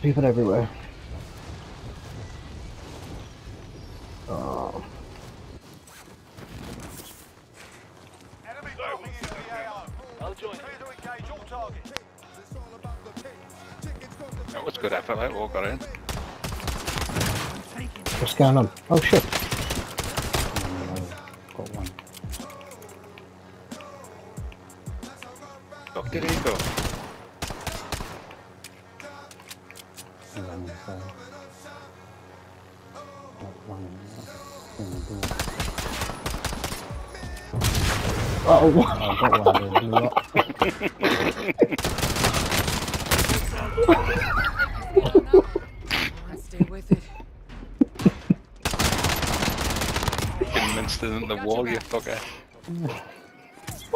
There's people everywhere. Oh. Enemy dropping into the AO. I'll join. Clear to engage all targets. That was good effort, like, all got in. What's going on? Oh shit. Got one. Look, did he go? Hang on, so. Got one in the door. Oh, I got one that blew up. Stay with it. Fucking minced in the wall, you fucker.